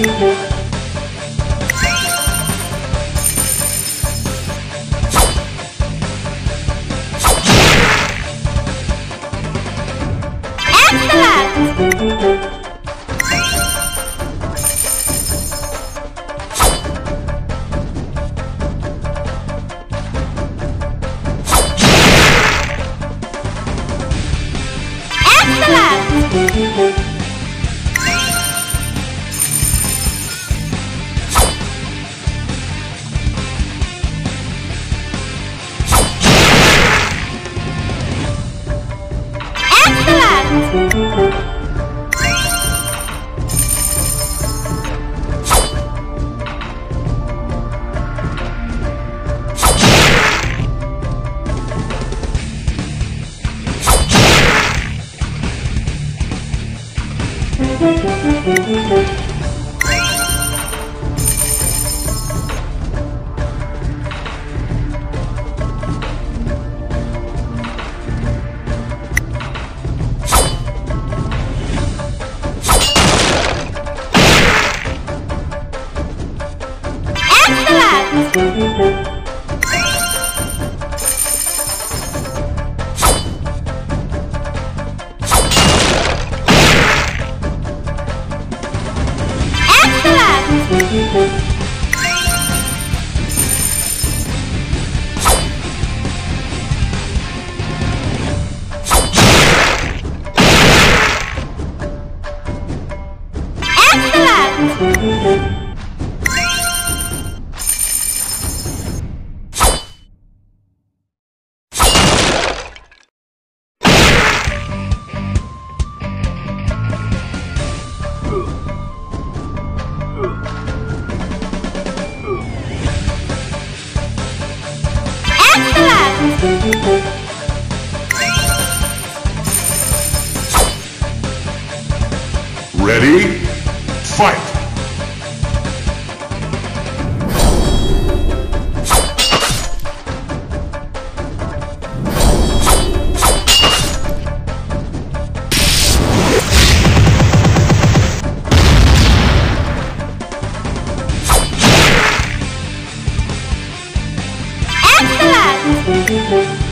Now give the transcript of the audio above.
Excellent! Excellent! Ready? Fight! Bonus